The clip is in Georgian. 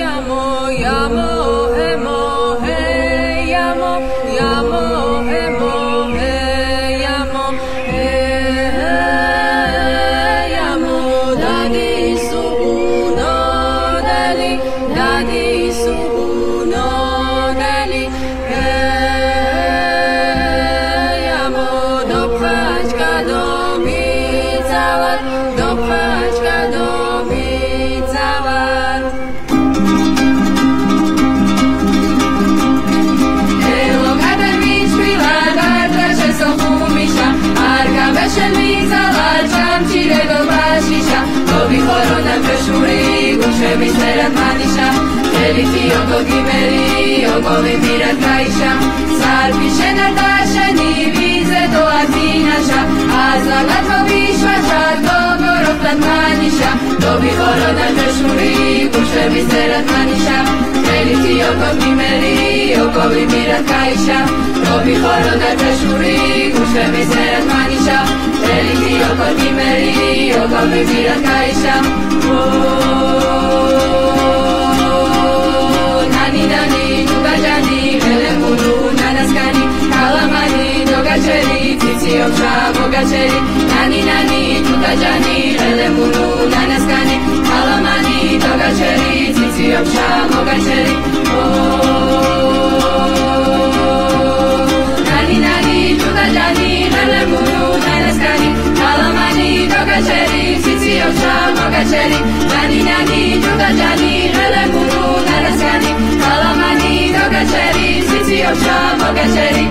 Yamo, yamo. მე შენ ვიძალა ჩამჩირებობაშიშა მოვიხორონა ქვეშური გუშების მერად მადიშა ელიტი ოგო გიმერი ოგო ვიმირად გაიშა. სარფი შენ არ დაშენი ვიზედო ათინაშა აზალად მოვიშვაშა გოგოროფლად მადიშა მოვიხორონა ქვეშური გუშების გაიშა დობი ხორო და ჯეშური გუშების წერად მანიშა ელითი ოკოვი მერი ოკოვი მირად გაიშა. ოფშა მოგაჩერი. ნანი ნანი თუტაჯანი ელემუნუ ნანასკანი ალამანი თოგაჩერი ციცი ოფშა მოგაჩერი მოგაჩერი ნანი ნანი თუტაჯანი ელემუნუ ნანასკანი ალამანი თოგაჩერი ციცი ოფშა მოგაჩერი